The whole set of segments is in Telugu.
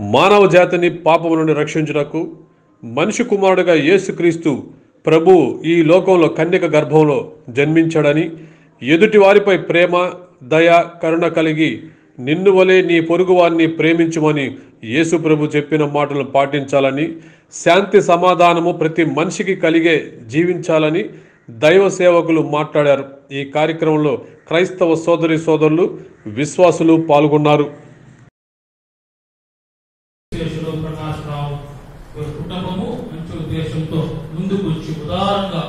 మానవ జాతిని పాపము నుండి రక్షించుటకు మనిషి కుమారుడుగా యేసుక్రీస్తు ప్రభు ఈ లోకంలో కన్యక గర్భంలో జన్మించాడని ఎదుటి వారిపై ప్రేమ దయ కరుణ కలిగి నిన్ను వలె నీ పొరుగు వారిని ప్రేమించుమని యేసు ప్రభు చెప్పిన మాటలను పాటించాలని శాంతి సమాధానము ప్రతి మనిషికి కలిగే జీవించాలని దైవ సేవకులు మాట్లాడారు. ఈ కార్యక్రమంలో క్రైస్తవ సోదరి సోదరులు విశ్వాసులు పాల్గొన్నారు. ప్రకాశరావు కుటుంబము మంచి ఉద్దేశంతో ముందుకు వచ్చి ఉదారంగా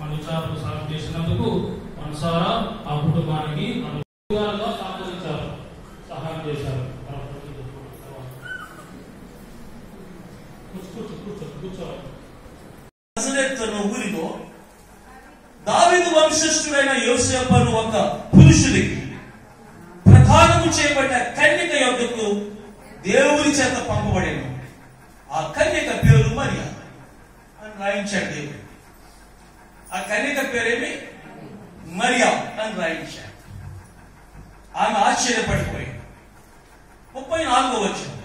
మన విచారణ సాగు చేసినందుకు మనసారా ఆ కుటుంబానికి మన సహకరించారు. సహాయం చేశారు. ఊరిలో దావిదు వంశస్థుడైన యోసేపను ఒక పురుషుడికి ప్రధానము చేయబడిన కన్యక యొక్కకు దేవుని చేత పంపబడేను. ఆ కన్యక పేరు మరియా అని రాయించాడు దేవుడు. ఆ కన్యక పేరేమి? మరియా అని రాయించాడు. ఆమె ఆశ్చర్యపడిపోయింది. ముప్పై నాలుగో వచ్చింది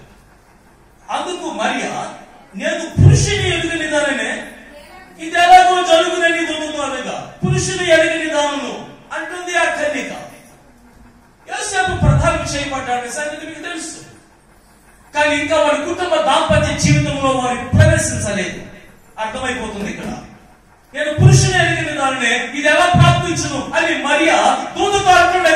అందుకు మరియా నేను పురుషుని ఎదుగు నిదానమే. ఇది ఎలాగో జరుగునని దొంగతోనగా పురుషుని ఎదుగు నిదానము అంటుంది ఆ కన్యక. యోసేపు ప్రధానం చేయబడ్డాడు సంగతి మీకు తెలుసు. కానీ ఇంకా వారి కుటుంబ దాంపత్య జీవితంలో వారు ప్రవేశించలేదు. అర్థమైపోతుంది ఇక్కడ. నేను పురుషుని అడిగిన దానినే ఇది ఎలా ప్రాప్తించను? అని మరియా దూతతో అంటుండగానే దూత